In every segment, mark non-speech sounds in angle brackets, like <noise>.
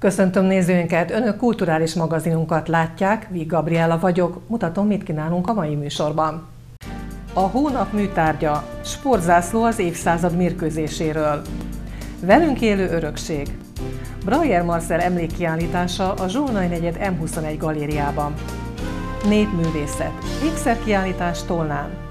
Köszöntöm nézőinket, önök kulturális magazinunkat látják, Vig Gabriela vagyok, mutatom, mit kínálunk a mai műsorban. A hónap műtárgya, sportzászló az évszázad mérkőzéséről. Velünk élő örökség. Brajer Marcel emlékkiállítása a Zsónai negyed M21 galériában. Népművészet. Ékszerkiállítás Tolnán.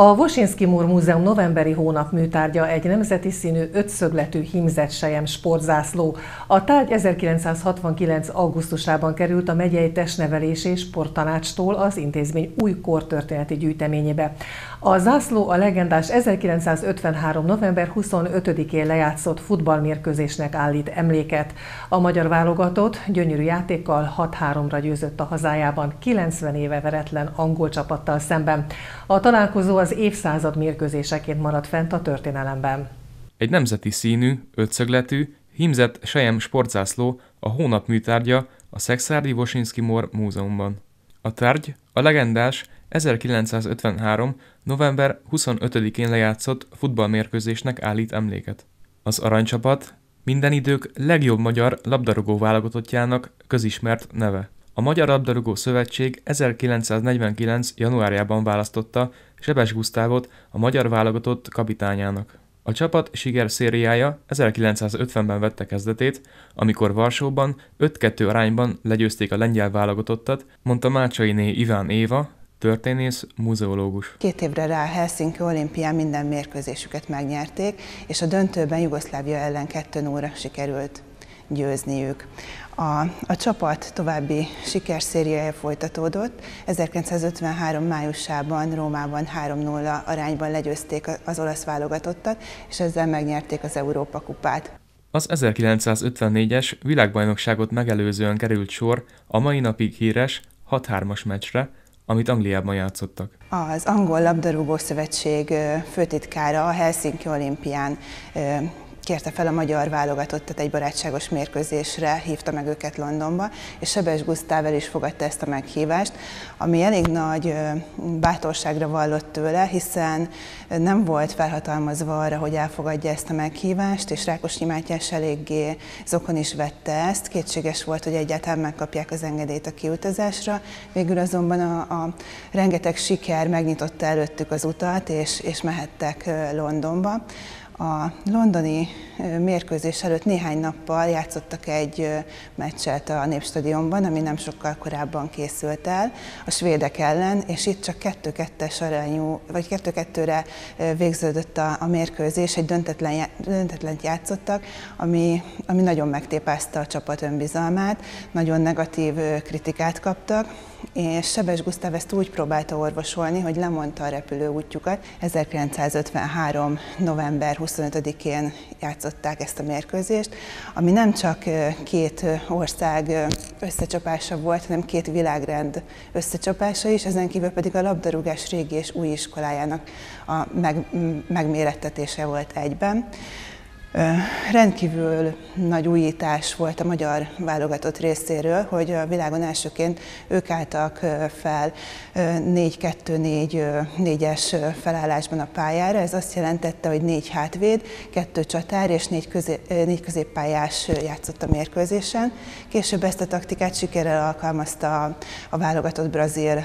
A Vosinski Múr Múzeum novemberi hónap műtárgya egy nemzeti színű ötszögletű hímzett sejem sportzászló. A tárgy 1969. augusztusában került a megyei testnevelés és sporttanácstól az intézmény új kortörténeti gyűjteményébe. A zászló a legendás 1953. november 25-én lejátszott futballmérkőzésnek állít emléket. A magyar válogatott gyönyörű játékkal 6-3-ra győzött a hazájában 90 éve veretlen angol csapattal szemben. A találkozó az évszázad mérkőzéseként maradt fent a történelemben. Egy nemzeti színű, ötszögletű, hímzett sejem sportzászló a hónap műtárgya a Szexárdi Vosinski Mor Múzeumban. A tárgy a legendás 1953. november 25-én lejátszott futballmérkőzésnek állít emléket. Az aranycsapat minden idők legjobb magyar labdarúgó válogatottjának közismert neve. A Magyar Labdarúgó Szövetség 1949. januárjában választotta Sebes Gusztávot a magyar válogatott kapitányának. A csapat siker szériája 1950-ben vette kezdetét, amikor Varsóban 5-2 arányban legyőzték a lengyel válogatottat, mondta Mácsainé Iván Éva, történész, muzeológus. Két évre rá Helsinki olimpián minden mérkőzésüket megnyerték, és a döntőben Jugoszlávia ellen 2 0 sikerült győzniük. A, a csapat további sikerszériája folytatódott. 1953. májusában Rómában 3-0 arányban legyőzték az olasz válogatottat, és ezzel megnyerték az Európa kupát. Az 1954-es világbajnokságot megelőzően került sor a mai napig híres 6-3-as meccsre, amit Angliában játszottak. Az Angol Labdarúgó Szövetség főtitkára a Helsinki olimpián kérte fel a magyar válogatottat egy barátságos mérkőzésre, hívta meg őket Londonba, és Sebes Gusztável is fogadta ezt a meghívást, ami elég nagy bátorságra vallott tőle, hiszen nem volt felhatalmazva arra, hogy elfogadja ezt a meghívást, és Rákos Mátyás eléggé zokon is vette ezt. Kétséges volt, hogy egyáltalán megkapják az engedélyt a kiutazásra. Végül azonban a, a rengeteg siker megnyitotta előttük az utat, és, és mehettek Londonba. A londoni mérkőzés előtt néhány nappal játszottak egy meccset a Népstadionban, ami nem sokkal korábban készült el, a svédek ellen, és itt csak 2-2-es arányú, vagy 2-2-re végződött a, a mérkőzés, egy döntetlen, döntetlent játszottak, ami, ami nagyon megtépázta a csapat önbizalmát, nagyon negatív kritikát kaptak, és Sebes Gusztáv ezt úgy próbálta orvosolni, hogy lemondta a repülőútjukat. 1953. november 25-én játszották ezt a mérkőzést, ami nem csak két ország összecsapása volt, hanem két világrend összecsapása is, ezen kívül pedig a labdarúgás régi és új iskolájának a meg, megmérettetése volt egyben. Rendkívül nagy újítás volt a magyar válogatott részéről, hogy a világon elsőként ők álltak fel 4-2-4-es felállásban a pályára. Ez azt jelentette, hogy négy hátvéd, kettő csatár és négy, közé, négy középpályás játszott a mérkőzésen. Később ezt a taktikát sikerrel alkalmazta a válogatott brazil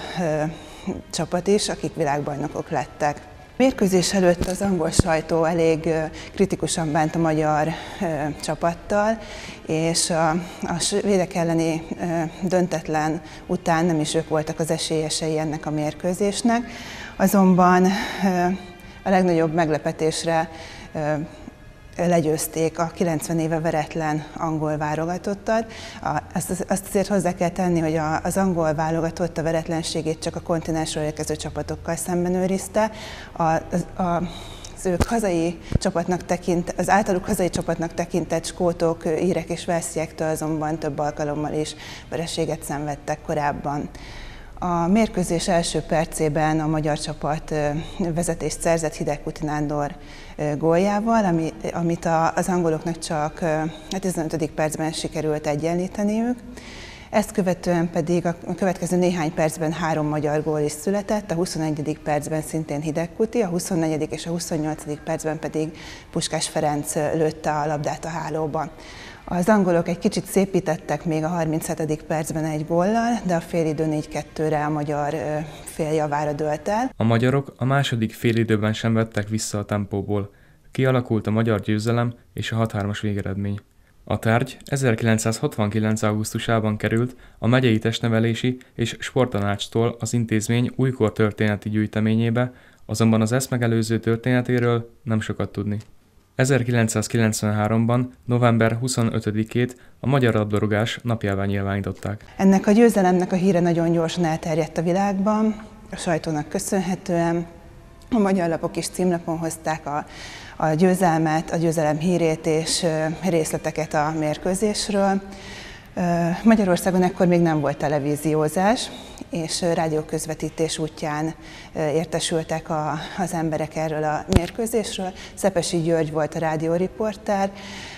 csapat is, akik világbajnokok lettek. Mérkőzés előtt az angol sajtó elég kritikusan bánt a magyar csapattal, és a, a svédek elleni döntetlen után nem is ők voltak az esélyesei ennek a mérkőzésnek. Azonban a legnagyobb meglepetésre legyőzték a 90 éve veretlen angol válogatottat. Azt, azért hozzá kell tenni, hogy az angol válogatott a veretlenségét csak a kontinensről érkező csapatokkal szemben őrizte. A, a, a, az ők hazai csapatnak tekint, az általuk hazai csapatnak tekintett skótok, írek és velsziektől azonban több alkalommal is vereséget szenvedtek korábban. A mérkőzés első percében a magyar csapat vezetést szerzett Hidegkuti Nándor góljával, ami, amit az angoloknak csak a 15. percben sikerült egyenlíteniük. Ezt követően pedig a következő néhány percben három magyar gól is született, a 21. percben szintén Hidegkuti, a 24. és a 28. percben pedig Puskás Ferenc lőtte a labdát a hálóba. Az angolok egy kicsit szépítettek még a 37. percben egy góllal, de a félidő 4-2-re a magyar fél javára dölt el. A magyarok a második félidőben sem vettek vissza a tempóból. Kialakult a magyar győzelem és a 6-3-as végeredmény. A tárgy 1969. augusztusában került a megyei testnevelési és sporttanácstól az intézmény újkor történeti gyűjteményébe, azonban az ezt megelőző történetéről nem sokat tudni. 1993-ban, november 25-ét a magyar labdarúgás napjává nyilvánították. Ennek a győzelemnek a híre nagyon gyorsan elterjedt a világban, a sajtónak köszönhetően. A magyar lapok is címlapon hozták a, a győzelmet, a győzelem hírét és részleteket a mérkőzésről. Magyarországon ekkor még nem volt televíziózás, és rádióközvetítés útján értesültek a, az emberek erről a mérkőzésről. Szepesi György volt a rádióriporter,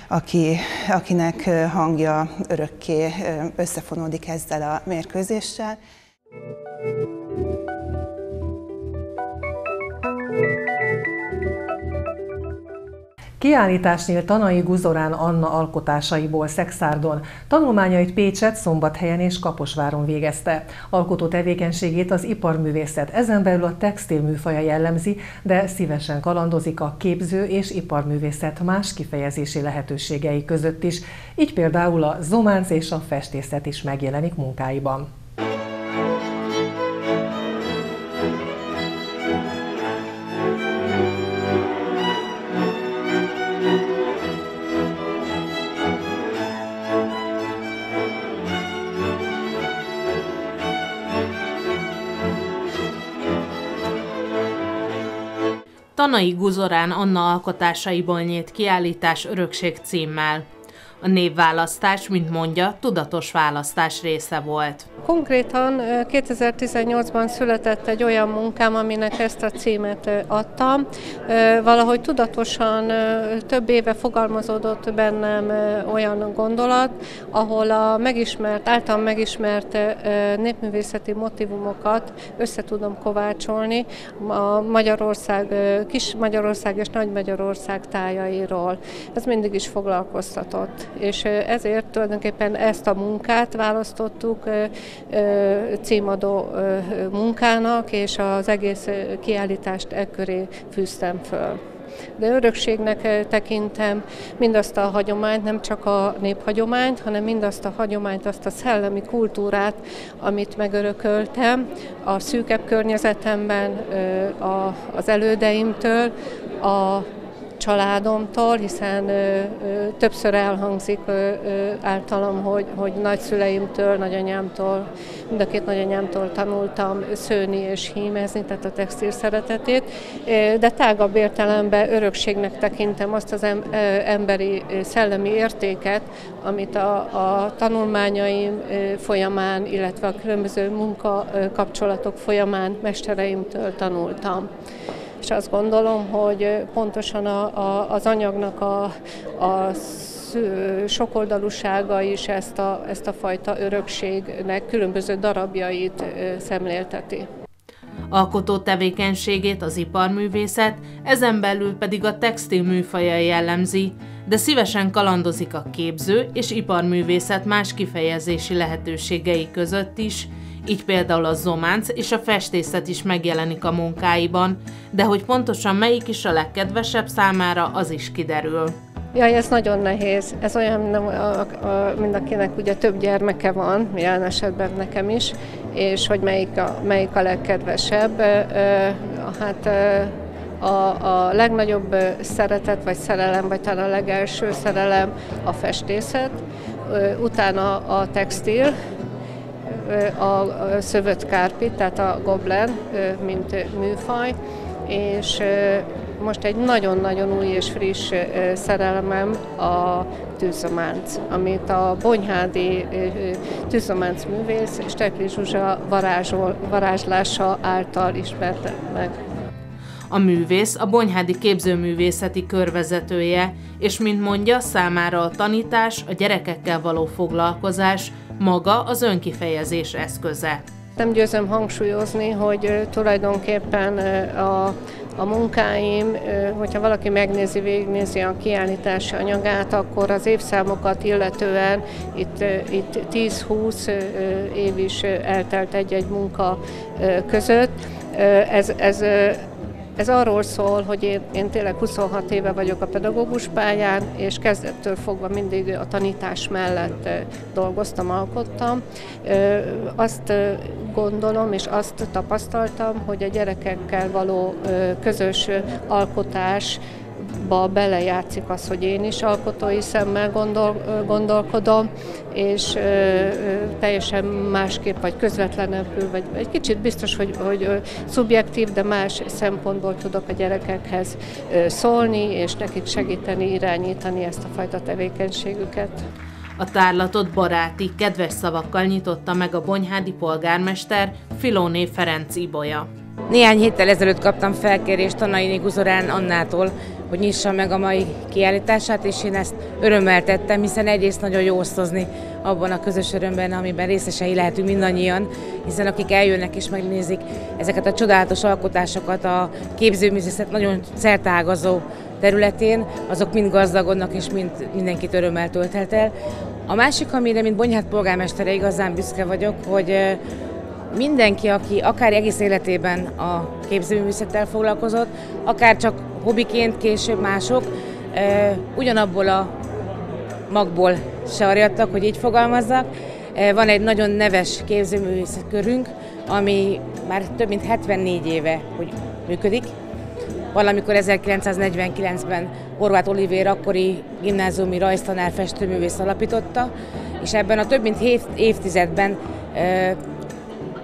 aki, akinek hangja örökké összefonódik ezzel a mérkőzéssel. Kiállításnél Tanai Guzorán Anna alkotásaiból Szexárdon, tanulmányait Pécset, Szombathelyen és Kaposváron végezte. Alkotó tevékenységét az iparművészet, ezen belül a textil műfaja jellemzi, de szívesen kalandozik a képző és iparművészet más kifejezési lehetőségei között is, így például a zománc és a festészet is megjelenik munkáiban. Tanai Guzorán Anna alkotásaiból nyílt kiállítás örökség címmel. A névválasztás, mint mondja, tudatos választás része volt. Konkrétan 2018-ban született egy olyan munkám, aminek ezt a címet adtam. Valahogy tudatosan több éve fogalmazódott bennem olyan gondolat, ahol a megismert, által megismert népművészeti motivumokat össze tudom kovácsolni a Magyarország, kis Magyarország és Nagy Magyarország tájairól. Ez mindig is foglalkoztatott és ezért tulajdonképpen ezt a munkát választottuk címadó munkának, és az egész kiállítást ekköré fűztem föl. De örökségnek tekintem mindazt a hagyományt, nem csak a néphagyományt, hanem mindazt a hagyományt, azt a szellemi kultúrát, amit megörököltem a szűkebb környezetemben, az elődeimtől, a családomtól, hiszen ö, ö, többször elhangzik ö, ö, általam, hogy, hogy nagyszüleimtől, nagyanyámtól, mind a két nagyanyámtól tanultam szőni és hímezni, tehát a textil szeretetét, de tágabb értelemben örökségnek tekintem azt az emberi szellemi értéket, amit a, a tanulmányaim folyamán, illetve a különböző munkakapcsolatok folyamán mestereimtől tanultam és azt gondolom, hogy pontosan a, a, az anyagnak a, a sokoldalúsága is ezt a, ezt a fajta örökségnek különböző darabjait szemlélteti. Alkotó tevékenységét az iparművészet, ezen belül pedig a textil műfaja jellemzi, de szívesen kalandozik a képző és iparművészet más kifejezési lehetőségei között is, így például a zománc és a festészet is megjelenik a munkáiban, de hogy pontosan melyik is a legkedvesebb számára, az is kiderül. Jaj, ez nagyon nehéz. Ez olyan, mint akinek ugye több gyermeke van, jelen esetben nekem is, és hogy melyik a, melyik a legkedvesebb. Hát a, a legnagyobb szeretet vagy szerelem, vagy talán a legelső szerelem a festészet, utána a textil, a szövött kárpit, tehát a goblen, mint műfaj, és most egy nagyon-nagyon új és friss szerelmem a tűzománc, amit a Bonyhádi tűzománc művész Stekli Zsuzsa varázsol, varázslása által ismerte meg. A művész a Bonyhádi képzőművészeti körvezetője, és mint mondja, számára a tanítás, a gyerekekkel való foglalkozás maga az önkifejezés eszköze. Nem győzöm hangsúlyozni, hogy tulajdonképpen a a munkáim, hogyha valaki megnézi, végignézi a kiállítási anyagát, akkor az évszámokat illetően itt, itt 10-20 év is eltelt egy-egy munka között. Ez, ez ez arról szól, hogy én, én tényleg 26 éve vagyok a pedagógus pályán, és kezdettől fogva mindig a tanítás mellett dolgoztam, alkottam. Azt gondolom, és azt tapasztaltam, hogy a gyerekekkel való közös alkotás ba belejátszik az, hogy én is alkotói szemmel gondol, gondolkodom, és ö, ö, teljesen másképp, vagy közvetlenebbül, vagy egy kicsit biztos, hogy, hogy ö, szubjektív, de más szempontból tudok a gyerekekhez ö, szólni, és nekik segíteni, irányítani ezt a fajta tevékenységüket. A tárlatot baráti, kedves szavakkal nyitotta meg a bonyhádi polgármester Filóné Ferenc Ibolya. Néhány héttel ezelőtt kaptam felkérést Tanaini Guzorán Annától, hogy nyissa meg a mai kiállítását, és én ezt örömmel tettem, hiszen egyrészt nagyon jó osztozni abban a közös örömben, amiben részesei lehetünk mindannyian, hiszen akik eljönnek és megnézik ezeket a csodálatos alkotásokat, a képzőművészet nagyon szertágazó területén, azok mind gazdagodnak és mind mindenkit örömmel tölthet el. A másik, amire, mint Bonyhát polgármestere igazán büszke vagyok, hogy mindenki, aki akár egész életében a képzőművészettel foglalkozott, akár csak hobbiként később mások, ugyanabból a magból se arjadtak, hogy így fogalmazzak. Van egy nagyon neves képzőművészet körünk, ami már több mint 74 éve hogy működik. Valamikor 1949-ben Horváth Olivér akkori gimnáziumi rajztanár festőművész alapította, és ebben a több mint évtizedben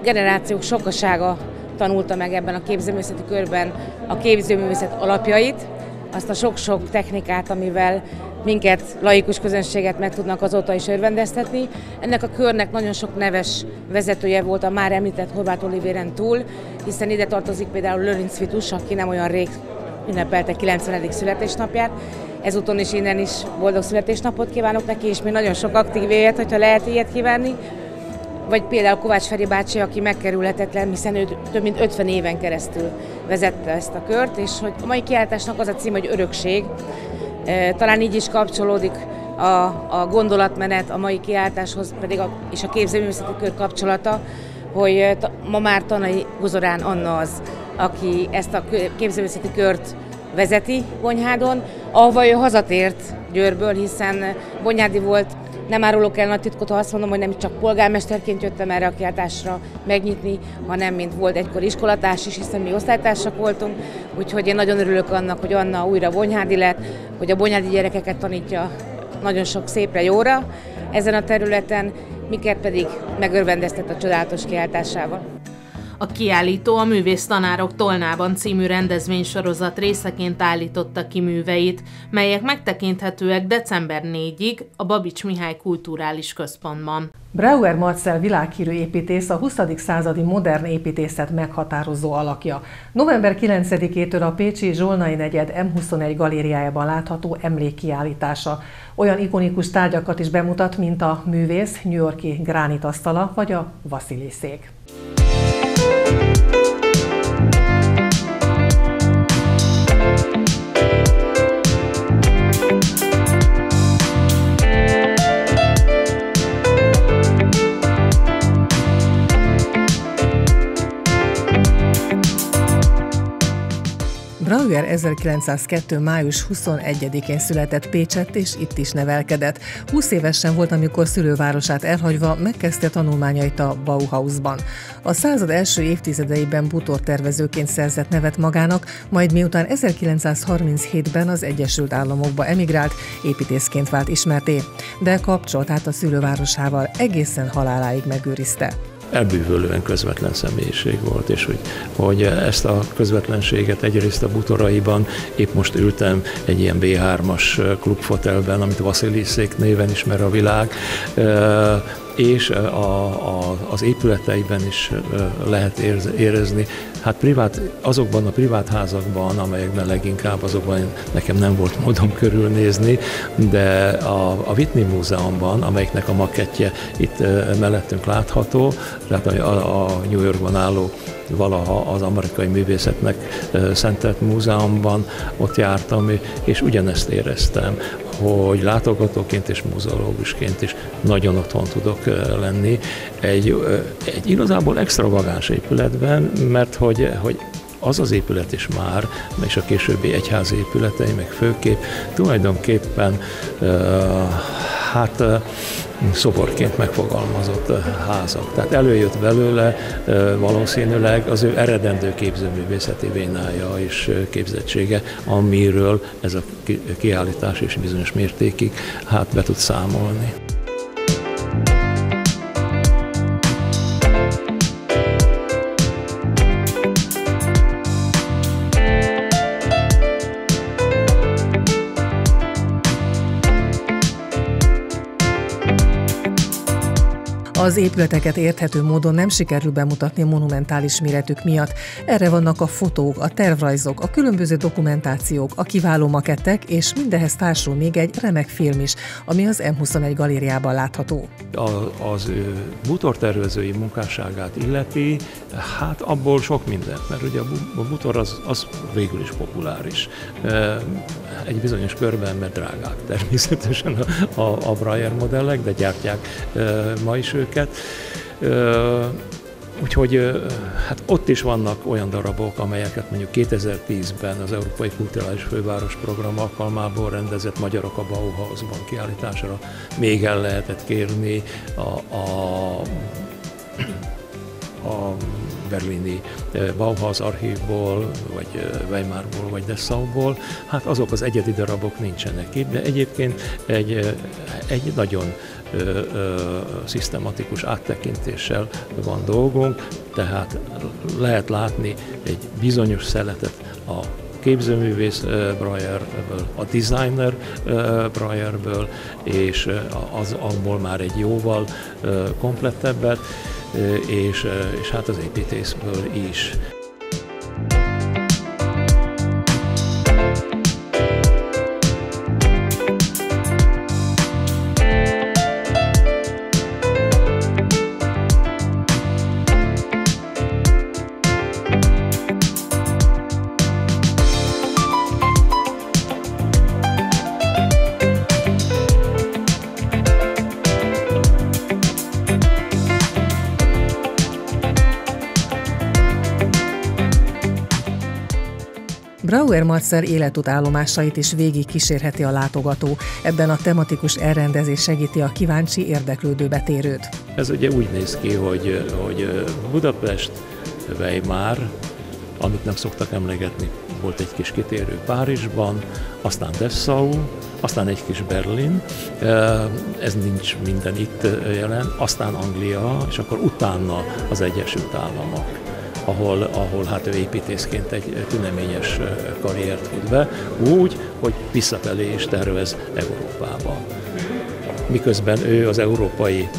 generációk sokasága tanulta meg ebben a képzőművészeti körben a képzőművészet alapjait, azt a sok-sok technikát, amivel minket, laikus közönséget meg tudnak azóta is örvendeztetni. Ennek a körnek nagyon sok neves vezetője volt a már említett Horváth Olivéren túl, hiszen ide tartozik például Lőrinc Vitus, aki nem olyan rég ünnepelte 90. születésnapját. Ezúton is innen is boldog születésnapot kívánok neki, és még nagyon sok aktív évet, hogyha lehet ilyet kívánni vagy például Kovács Feri bácsi, aki megkerülhetetlen, hiszen ő több mint 50 éven keresztül vezette ezt a kört, és hogy a mai kiáltásnak az a cím, hogy örökség. E, talán így is kapcsolódik a, a gondolatmenet a mai kiáltáshoz, pedig a, és a képzőművészeti kör kapcsolata, hogy e, ma már Tanai Guzorán Anna az, aki ezt a képzőművészeti kört vezeti Bonyhádon, ahova ő hazatért Győrből, hiszen Bonyhádi volt nem árulok el nagy titkot, ha azt mondom, hogy nem csak polgármesterként jöttem erre a kiáltásra megnyitni, hanem mint volt egykor iskolatárs is, hiszen mi osztálytársak voltunk, úgyhogy én nagyon örülök annak, hogy Anna újra bonyhádi lett, hogy a bonyhádi gyerekeket tanítja nagyon sok szépre, jóra ezen a területen, miket pedig megörvendeztet a csodálatos kiáltásával. A kiállító a Művész Tanárok Tolnában című rendezvénysorozat részeként állította ki műveit, melyek megtekinthetőek december 4-ig a Babics Mihály Kulturális Központban. Brauer Marcel világhírű építész a 20. századi modern építészet meghatározó alakja. November 9-től a Pécsi Zsolnai negyed M21 galériájában látható emlékkiállítása. Olyan ikonikus tárgyakat is bemutat, mint a művész New Yorki gránitasztala vagy a Vasiliszék. Brauer 1902. május 21-én született Pécsett, és itt is nevelkedett. 20 évesen volt, amikor szülővárosát elhagyva megkezdte tanulmányait a Bauhausban. A század első évtizedeiben bútortervezőként szerzett nevet magának, majd miután 1937-ben az Egyesült Államokba emigrált, építészként vált ismerté, de kapcsolatát a szülővárosával egészen haláláig megőrizte elbűvölően közvetlen személyiség volt, és hogy, hogy ezt a közvetlenséget egyrészt a butoraiban, épp most ültem egy ilyen B3-as klubfotelben, amit Szék néven ismer a világ, és a, a, az épületeiben is lehet érezni. Hát privát, azokban a privát házakban, amelyekben leginkább azokban nekem nem volt módom körülnézni, de a, a Whitney Múzeumban, amelyiknek a makettje itt mellettünk látható, tehát a, a New Yorkban álló valaha az amerikai művészetnek szentelt múzeumban, ott jártam, és ugyanezt éreztem, hogy látogatóként és muzeológusként is nagyon otthon tudok lenni. Egy, egy igazából extravagáns épületben, mert hogy, hogy az az épület is már, és a későbbi egyházi épületei, meg főkép tulajdonképpen hát szoborként megfogalmazott házak. Tehát előjött belőle valószínűleg az ő eredendő képzőművészeti vénája és képzettsége, amiről ez a kiállítás is bizonyos mértékig hát be tud számolni. Az épületeket érthető módon nem sikerül bemutatni monumentális méretük miatt. Erre vannak a fotók, a tervrajzok, a különböző dokumentációk, a kiváló makettek, és mindehez társul még egy remek film is, ami az M21 galériában látható. A, az bútortervezői munkásságát illeti, hát abból sok mindent, mert ugye a bútor az, az végül is populáris. Egy bizonyos körben, mert drágák természetesen a, a, a Breyer modellek, de gyártják ma is őket őket. Úgyhogy hát ott is vannak olyan darabok, amelyeket mondjuk 2010-ben az Európai Kulturális Főváros Program alkalmából rendezett Magyarok a Bauhausban kiállításra még el lehetett kérni a, a, a berlini Bauhaus archívból, vagy Weimarból, vagy Dessauból, hát azok az egyedi darabok nincsenek itt, de egyébként egy, egy nagyon szisztematikus áttekintéssel van dolgunk, tehát lehet látni egy bizonyos szeletet a képzőművész Breyerből, a designer Breyerből, és az abból már egy jóval komplettebbet, és, és hát az építészből is. Brauer Matszer életutállomásait is végig kísérheti a látogató. Ebben a tematikus elrendezés segíti a kíváncsi érdeklődő betérőt. Ez ugye úgy néz ki, hogy, hogy Budapest, Weimar, amit nem szoktak emlegetni, volt egy kis kitérő Párizsban, aztán Dessau, aztán egy kis Berlin, ez nincs minden itt jelen, aztán Anglia, és akkor utána az Egyesült Államok ahol, ahol hát ő építészként egy tüneményes karriert fut be, úgy, hogy visszafelé is tervez Európába. Miközben ő az európai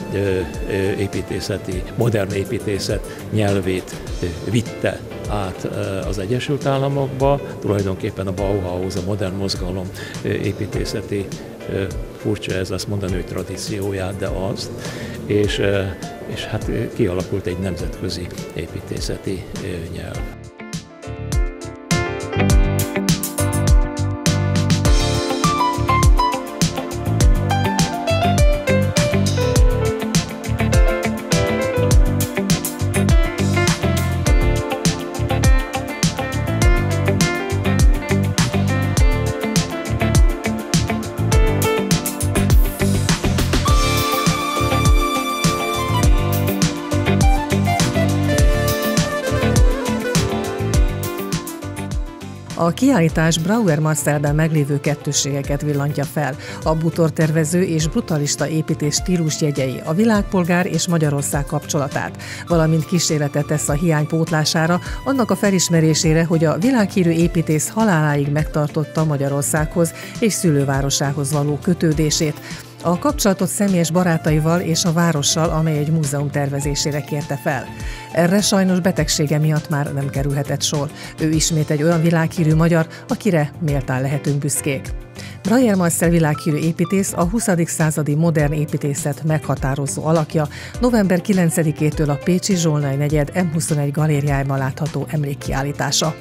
építészeti, modern építészet nyelvét vitte át az Egyesült Államokba, tulajdonképpen a Bauhaus, a modern mozgalom építészeti furcsa ez azt mondani, hogy tradícióját, de azt, és, és hát kialakult egy nemzetközi építészeti nyelv. A kiállítás Brauer Marcelben meglévő kettősségeket villantja fel. A butortervező és brutalista építés stílus jegyei, a világpolgár és Magyarország kapcsolatát, valamint kísérletet tesz a hiány pótlására, annak a felismerésére, hogy a világhírű építész haláláig megtartotta Magyarországhoz és szülővárosához való kötődését. A kapcsolatot személyes barátaival és a várossal, amely egy múzeum tervezésére kérte fel. Erre sajnos betegsége miatt már nem kerülhetett sor. Ő ismét egy olyan világhírű magyar, akire méltán lehetünk büszkék. Brayer Marcel világhírű építész a 20. századi modern építészet meghatározó alakja november 9-től a Pécsi Zsolnai negyed M21 galériájában látható emlékkiállítása.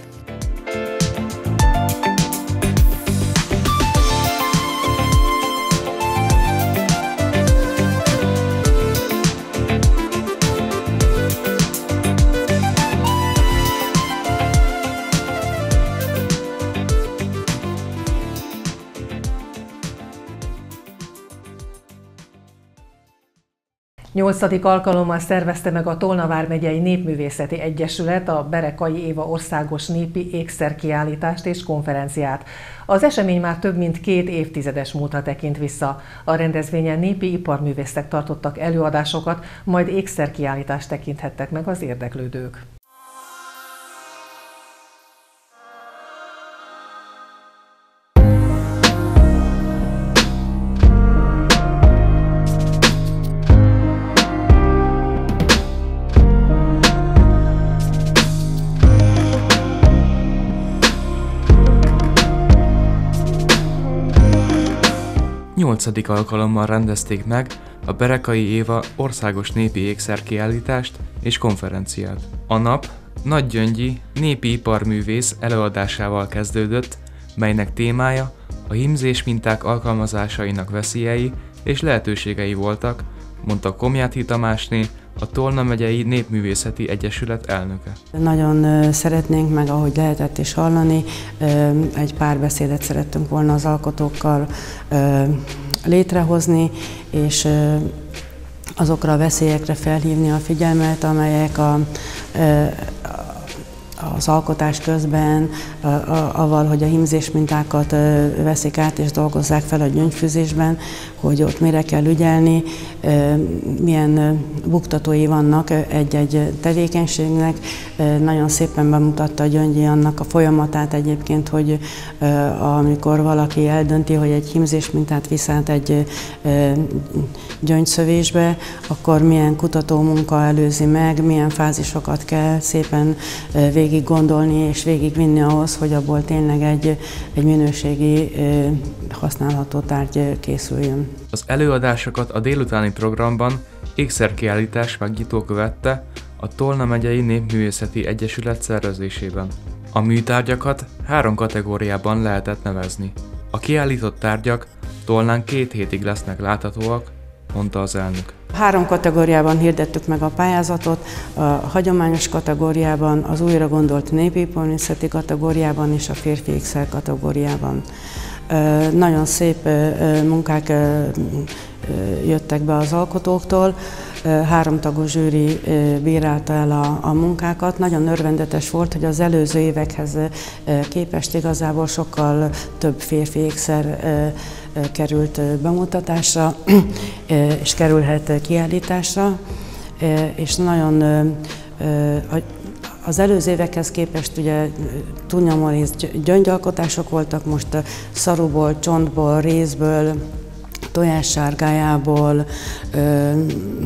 Nyolcadik alkalommal szervezte meg a Tolnavár megyei Népművészeti Egyesület a Berekai Éva országos népi ékszerkiállítást és konferenciát. Az esemény már több mint két évtizedes múltra tekint vissza. A rendezvényen népi iparművészek tartottak előadásokat, majd ékszerkiállítást tekinthettek meg az érdeklődők. Nyolcadik alkalommal rendezték meg a Berekai Éva országos népi ékszerkiállítást és konferenciát. A nap Nagy Gyöngyi népi iparművész előadásával kezdődött, melynek témája a himzés minták alkalmazásainak veszélyei és lehetőségei voltak, mondta Komjáti Tamásné, a Tolna megyei Népművészeti Egyesület elnöke. Nagyon szeretnénk meg, ahogy lehetett is hallani, egy pár beszédet szerettünk volna az alkotókkal létrehozni, és azokra a veszélyekre felhívni a figyelmet, amelyek a, az alkotás közben, avval, hogy a himzés mintákat veszik át és dolgozzák fel a gyöngyfűzésben, hogy ott mire kell ügyelni, milyen buktatói vannak egy-egy tevékenységnek. Nagyon szépen bemutatta a Gyöngyi annak a folyamatát egyébként, hogy amikor valaki eldönti, hogy egy himzés mintát visz át egy gyöngyszövésbe, akkor milyen kutató munka előzi meg, milyen fázisokat kell szépen végig gondolni és végigvinni ahhoz, hogy abból tényleg egy, egy minőségi használható tárgy készüljön. Az előadásokat a délutáni programban ékszerkiállítás megnyitó követte a Tolna megyei Népművészeti Egyesület szervezésében. A műtárgyakat három kategóriában lehetett nevezni. A kiállított tárgyak Tolnán két hétig lesznek láthatóak, mondta az elnök. Három kategóriában hirdettük meg a pályázatot, a hagyományos kategóriában, az újra gondolt népépolmészeti kategóriában és a férfi ékszer kategóriában. Nagyon szép munkák jöttek be az alkotóktól, háromtagos zsűri bírálta el a, a munkákat. Nagyon örvendetes volt, hogy az előző évekhez képest igazából sokkal több férfi ékszer került bemutatásra, és kerülhet kiállításra, és nagyon az előző évekhez képest ugye túlnyomó rész gyöngyalkotások voltak, most szarúból, csontból, tojássárgájából,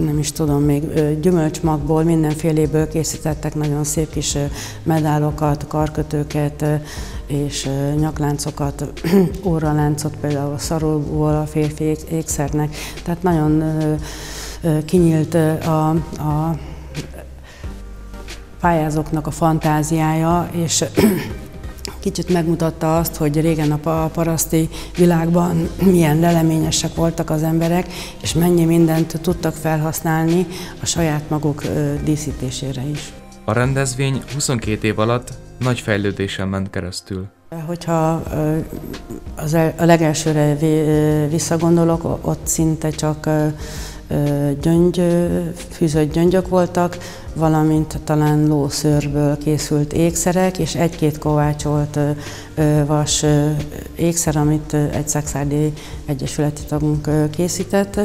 nem is tudom, még gyümölcsmagból, mindenféléből készítettek nagyon szép kis medálokat, karkötőket, és nyakláncokat, <clears throat> óraláncot például a szarúból a férfi ékszernek. Tehát nagyon kinyílt a, a pályázóknak a fantáziája, és <clears throat> kicsit megmutatta azt, hogy régen a paraszti világban milyen leleményesek voltak az emberek, és mennyi mindent tudtak felhasználni a saját maguk díszítésére is. A rendezvény 22 év alatt nagy fejlődésen ment keresztül. Hogyha az a legelsőre visszagondolok, ott szinte csak gyöngy, fűzött gyöngyök voltak, valamint talán lószőrből készült ékszerek, és egy-két kovácsolt vas ékszer, amit egy szexádi egyesületi tagunk készített.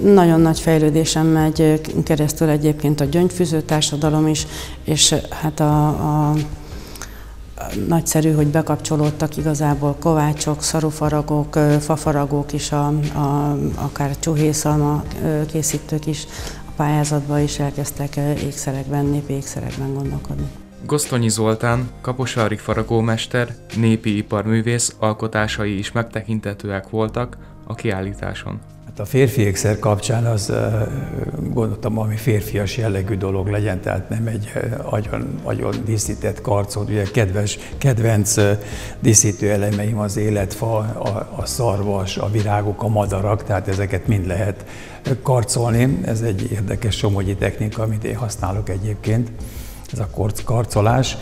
Nagyon nagy fejlődésen megy keresztül egyébként a gyöngyfűző társadalom is, és hát a, a nagyszerű, hogy bekapcsolódtak igazából kovácsok, szarufaragók, fafaragók is, a, a, akár csuhészalma készítők is a pályázatba is elkezdtek ékszerekben, népi ékszerekben gondolkodni. Gosztonyi Zoltán, kaposvári faragómester, népi iparművész alkotásai is megtekintetőek voltak a kiállításon. Hát a férfi ékszer kapcsán az gondoltam, ami férfias jellegű dolog legyen, tehát nem egy agyon, agyon díszített karcot. Ugye kedves, kedvenc díszítő elemeim az életfa, a, a szarvas, a virágok, a madarak, tehát ezeket mind lehet karcolni. Ez egy érdekes somogyi technika, amit én használok egyébként, ez a karcolás.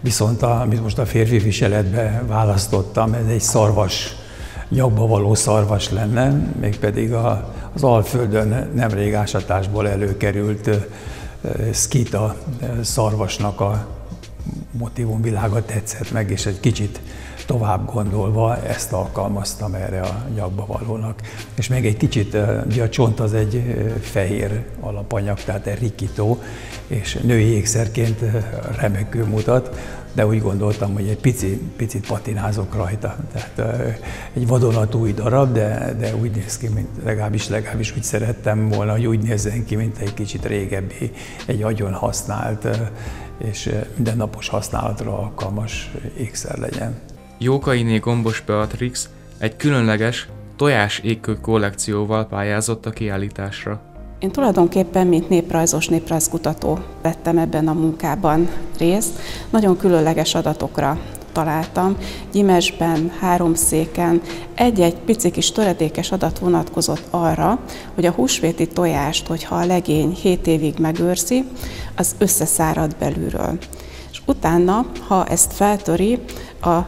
Viszont a, amit most a férfi viseletbe választottam, ez egy szarvas nyakba való szarvas lenne, mégpedig a, az Alföldön nemrég ásatásból előkerült szkita szarvasnak a motivumvilága tetszett meg, és egy kicsit tovább gondolva ezt alkalmaztam erre a nyakba valónak. És még egy kicsit, ugye a csont az egy fehér alapanyag, tehát egy rikító, és női ékszerként remekül mutat, de úgy gondoltam, hogy egy pici, picit patinázok rajta. Tehát egy vadonatúj darab, de, de úgy néz ki, mint legalábbis, legalábbis úgy szerettem volna, hogy úgy nézzen ki, mint egy kicsit régebbi, egy agyon használt és mindennapos használatra alkalmas ékszer legyen. Jókainé Gombos Beatrix egy különleges tojás égkő kollekcióval pályázott a kiállításra. Én tulajdonképpen, mint néprajzos néprajzkutató vettem ebben a munkában részt. Nagyon különleges adatokra találtam. Gyimesben, három széken egy-egy pici kis töredékes adat vonatkozott arra, hogy a húsvéti tojást, hogyha a legény 7 évig megőrzi, az összeszárad belülről. És utána, ha ezt feltöri, a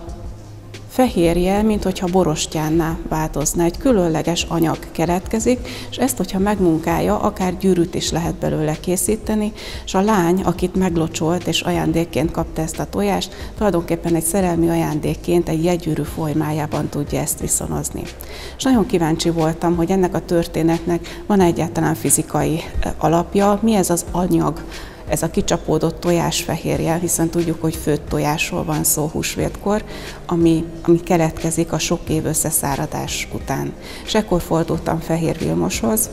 fehérje, mint hogyha borostyánná változna. Egy különleges anyag keletkezik, és ezt, hogyha megmunkálja, akár gyűrűt is lehet belőle készíteni, és a lány, akit meglocsolt és ajándékként kapta ezt a tojást, tulajdonképpen egy szerelmi ajándékként egy jegygyűrű formájában tudja ezt viszonozni. És nagyon kíváncsi voltam, hogy ennek a történetnek van egyáltalán fizikai alapja, mi ez az anyag, ez a kicsapódott tojásfehérje, hiszen tudjuk, hogy főtt tojásról van szó húsvétkor, ami, ami keletkezik a sok év összeszáradás után. És ekkor fordultam Fehér Vilmoshoz,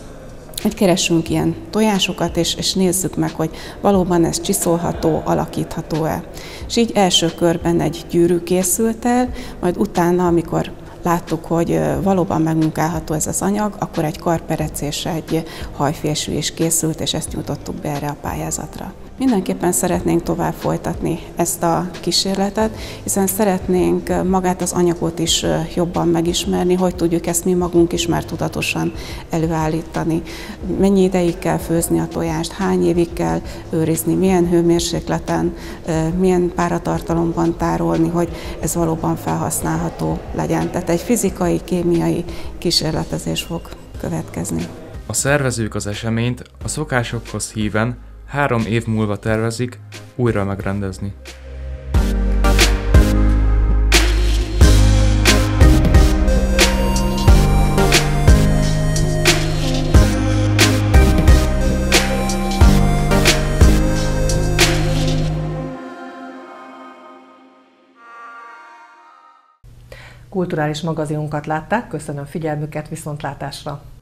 hogy keresünk ilyen tojásokat, és, és nézzük meg, hogy valóban ez csiszolható, alakítható-e. És így első körben egy gyűrű készült el, majd utána, amikor láttuk, hogy valóban megmunkálható ez az anyag, akkor egy karperec és egy hajfésű is készült, és ezt nyújtottuk be erre a pályázatra. Mindenképpen szeretnénk tovább folytatni ezt a kísérletet, hiszen szeretnénk magát az anyagot is jobban megismerni, hogy tudjuk ezt mi magunk is már tudatosan előállítani. Mennyi ideig kell főzni a tojást, hány évig kell őrizni, milyen hőmérsékleten, milyen páratartalomban tárolni, hogy ez valóban felhasználható legyen. Tehát egy fizikai, kémiai kísérletezés fog következni. A szervezők az eseményt a szokásokhoz híven három év múlva tervezik újra megrendezni. Kulturális magazinunkat látták, köszönöm figyelmüket, viszontlátásra!